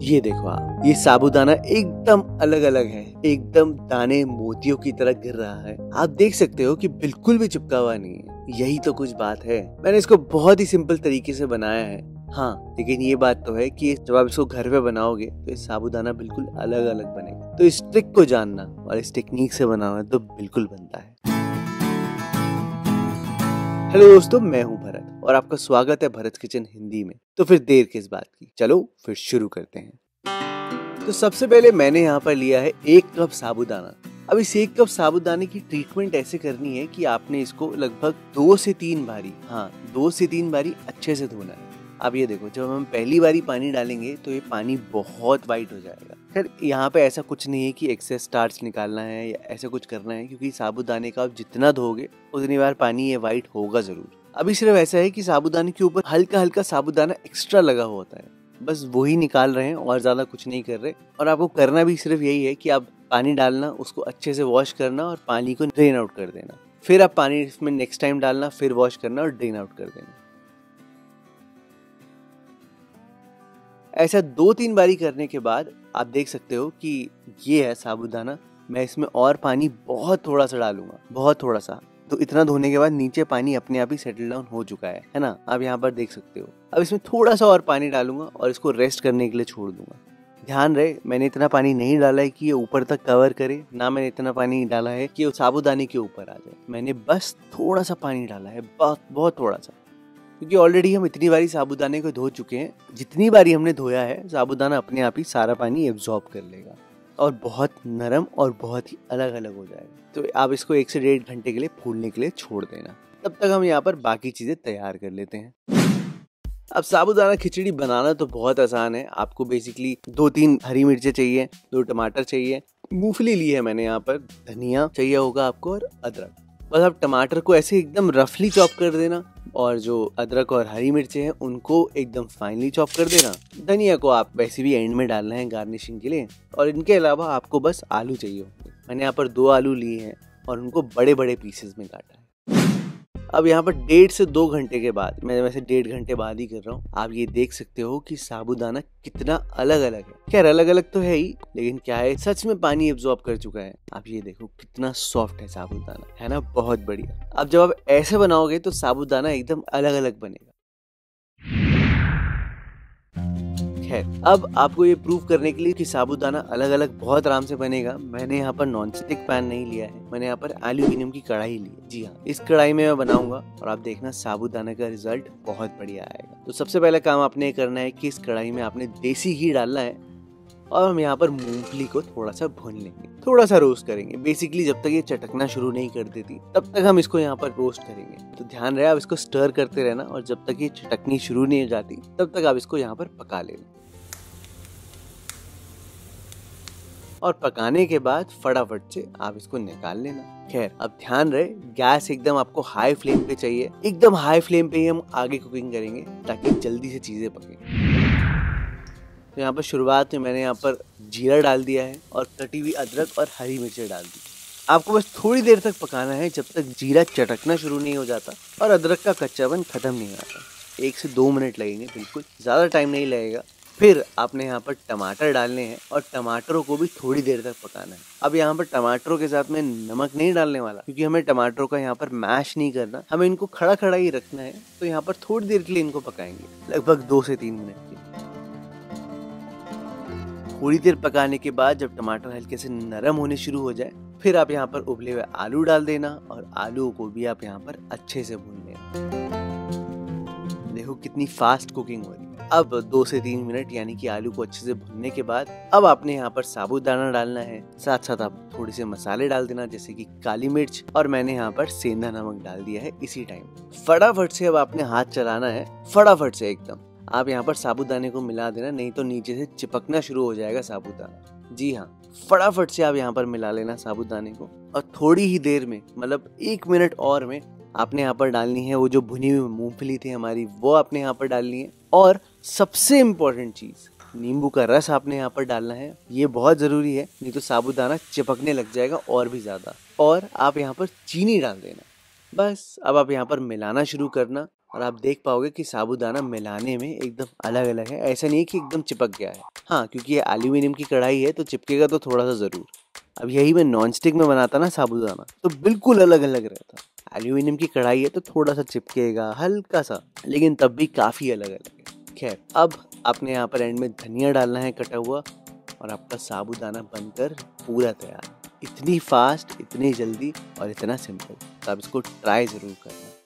ये देखो आप, ये साबुदाना एकदम अलग अलग है। एकदम दाने मोतियों की तरह गिर रहा है। आप देख सकते हो कि बिल्कुल भी चिपका हुआ नहीं है। यही तो कुछ बात है। मैंने इसको बहुत ही सिंपल तरीके से बनाया है। हाँ लेकिन ये बात तो है कि जब आप इसको घर पे बनाओगे तो ये साबुदाना बिल्कुल अलग अलग बनेगा। तो इस ट्रिक को जानना और इस टेक्निक से बनाना तो बिल्कुल बनता है। हेलो दोस्तों, मैं हूँ भरत और आपका स्वागत है भरत किचन हिंदी में। तो फिर देर किस बात की? चलो, फिर शुरू करते हैं। तो सबसे पहले मैंने यहाँ पर लिया है एक कप साबुदाना। अब इस एक कप साबुदाने की ट्रीटमेंट ऐसे करनी है कि आपने इसको लगभग दो से तीन बारी हाँ दो से तीन बारी अच्छे से धोना है। अब ये देखो, जब हम पहली बारी पानी डालेंगे तो ये पानी बहुत वाइट हो जाएगा। खैर, यहाँ पे ऐसा कुछ नहीं है कि एक्सेस स्टार्च निकालना है या ऐसा कुछ करना है, क्योंकि साबुदाने का आप जितना धोगे, उतनी बार पानी ये वाइट होगा ज़रूर। अभी सिर्फ़ ऐसा है कि साबुदाने के ऊपर हल्का हल्का साबुदाना एक्स्ट्रा लगा हुआ होता है। बस वही निकाल रहे हैं, और ज़्यादा कुछ नहीं कर रहे। और आपको करना भी सिर्फ़ यही है कि आप पानी डालना, उसको अच्छे से वॉश करना और पानी को ड्रेन आउट कर देना। फिर आप पानी इसमें नेक्स्ट टाइम डालना, फिर वॉश करना और ड्रेन आउट कर देना। ऐसा दो तीन बारी करने के बाद आप देख सकते हो कि ये है साबुदाना मैं इसमें और पानी बहुत थोड़ा सा डालूँगा, बहुत थोड़ा सा तो इतना धोने के बाद नीचे पानी अपने आप ही सेटल डाउन हो चुका है है ना? आप यहाँ पर देख सकते हो। अब इसमें थोड़ा सा और पानी डालूँगा और इसको रेस्ट करने के लिए छोड़ दूँगा। ध्यान रहे, मैंने इतना पानी नहीं डाला है कि ये ऊपर तक कवर करे, ना मैंने इतना पानी डाला है कि साबुदाने के ऊपर आ जाए। मैंने बस थोड़ा सा पानी डाला है, बहुत बहुत थोड़ा सा क्योंकि ऑलरेडी हम इतनी बारी साबुदाने को धो चुके हैं, जितनी बारी हमने धोया है, साबुदाना अपने आप ही सारा पानी एब्जॉर्ब कर लेगा और बहुत नरम और बहुत ही अलग अलग हो जाएगा। तो आप इसको एक से डेढ़ घंटे के लिए फूलने के लिए छोड़ देना। तब तक हम यहाँ पर बाकी चीज़ें तैयार कर लेते हैं। अब साबुदाना खिचड़ी बनाना तो बहुत आसान है। आपको बेसिकली दो तीन हरी मिर्चें चाहिए, दो टमाटर चाहिए। मूंगफली ली है मैंने यहाँ पर, धनिया चाहिए होगा आपको और अदरक। बस आप टमाटर को ऐसे एकदम रफली चॉप कर देना। और जो अदरक और हरी मिर्चें हैं, उनको एकदम फाइनली चॉप कर देना। धनिया को आप वैसे भी एंड में डालना है गार्निशिंग के लिए, और इनके अलावा आपको बस आलू चाहिए मैंने यहाँ पर दो आलू लिए हैं और उनको बड़े बड़े पीसेस में काटा। अब यहाँ पर डेढ़ से दो घंटे के बाद, मैं वैसे डेढ़ घंटे बाद ही कर रहा हूँ। आप ये देख सकते हो कि साबुदाना कितना अलग अलग है। खैर अलग अलग तो है ही, लेकिन क्या है, सच में पानी एब्जॉर्ब कर चुका है। आप ये देखो, कितना सॉफ्ट है साबुदाना, है ना? बहुत बढ़िया। अब जब आप ऐसे बनाओगे तो साबुदाना एकदम अलग अलग बनेगा। खैर अब आपको ये प्रूव करने के लिए कि साबुदाना अलग अलग बहुत आराम से बनेगा। मैंने यहाँ पर नॉन स्टिक पैन नहीं लिया है। मैंने यहाँ पर एल्यूमिनियम की कढ़ाई ली जी हाँ इस कढ़ाई में मैं बनाऊँगा और आप देखना साबुदाना का रिज़ल्ट बहुत बढ़िया आएगा। तो सबसे पहले काम आपने करना है कि इस कढ़ाई में आपने देसी घी डालना है और हम यहाँ पर मूंगफली को थोड़ा सा भून लेंगे। थोड़ा सा रोस्ट करेंगे। बेसिकली जब तक ये चटकना शुरू नहीं कर देती, तब तक हम इसको यहाँ पर रोस्ट करेंगे। तो ध्यान रहे, आप इसको स्टर करते रहना और जब तक ये चटकनी शुरू नहीं हो जाती, तब तक आप इसको यहाँ पर पका लेना। और पकाने के बाद फटाफट से आप इसको निकाल लेना। खैर, अब ध्यान रहे, गैस एकदम आपको हाई फ्लेम पे चाहिए। एकदम हाई फ्लेम पे ही हम आगे कुकिंग करेंगे, ताकि जल्दी से चीज़ें पके। तो यहाँ पर शुरुआत में मैंने यहाँ पर जीरा डाल दिया है और कटी हुई अदरक और हरी मिर्चें डाल दी। आपको बस थोड़ी देर तक पकाना है, जब तक जीरा चटकना शुरू नहीं हो जाता और अदरक का कच्चापन खत्म नहीं आता एक से दो मिनट लगेंगे, बिल्कुल ज़्यादा टाइम नहीं लगेगा। फिर आपने यहाँ पर टमाटर डालने हैं और टमाटरों को भी थोड़ी देर तक पकाना है। अब यहाँ पर टमाटरों के साथ में नमक नहीं डालने वाला, क्योंकि हमें टमाटरों का यहाँ पर मैश नहीं करना, हमें इनको खड़ा खड़ा ही रखना है तो यहाँ पर थोड़ी देर के लिए इनको पकाएँगे, लगभग दो से तीन मिनट के थोड़ी देर पकाने के बाद जब टमाटर हल्के से नरम होने शुरू हो जाए, फिर आप यहाँ पर उबले हुए आलू डाल देना और आलू को भी आप यहाँ पर अच्छे से भून लेना। देखो कितनी फास्ट कुकिंग हो रही अब दो से तीन मिनट यानी कि आलू को अच्छे से भुनने के बाद अब आपने यहाँ पर साबुदाना डालना है। साथ साथ आप थोड़े से मसाले डाल देना, जैसे कि काली मिर्च, और मैंने यहाँ पर सेंधा नमक डाल दिया है इसी टाइम फटाफट से अब आपने हाथ चलाना है, फटाफट से एकदम। आप यहाँ पर साबुदाने को मिला देना, नहीं तो नीचे से चिपकना शुरू हो जाएगा साबुदाना जी हाँ फटाफट से आप यहाँ पर मिला लेना साबुदाने को। और थोड़ी ही देर में मतलब एक मिनट और में आपने यहाँ पर डालनी है, वो जो भुनी हुई मूंगफली थी हमारी, वो आपने यहाँ पर डालनी है। और सबसे इम्पोर्टेंट चीज़, नींबू का रस आपने यहाँ पर डालना है। ये बहुत ज़रूरी है, नहीं तो साबुदाना चिपकने लग जाएगा और भी ज़्यादा। और आप यहाँ पर चीनी डाल देना। बस, अब आप यहाँ पर मिलाना शुरू करना और आप देख पाओगे कि साबुदाना मिलाने में एकदम अलग अलग है। ऐसा नहीं है कि एकदम चिपक गया है। हाँ क्योंकि ये एल्यूमिनियम की कढ़ाई है तो चिपकेगा तो थोड़ा सा ज़रूर। अब यही मैं नॉन स्टिक में बनाता ना साबुदाना तो बिल्कुल अलग अलग रहता। एल्यूमिनियम की कढ़ाई है तो थोड़ा सा चिपकेगा, हल्का सा, लेकिन तब भी काफ़ी अलग अलग है। खैर, अब आपने यहाँ पर एंड में धनिया डालना है कटा हुआ और आपका साबुदाना बनकर पूरा तैयार। इतनी फास्ट इतनी जल्दी और इतना सिंपल तो आप इसको ट्राई ज़रूर करना।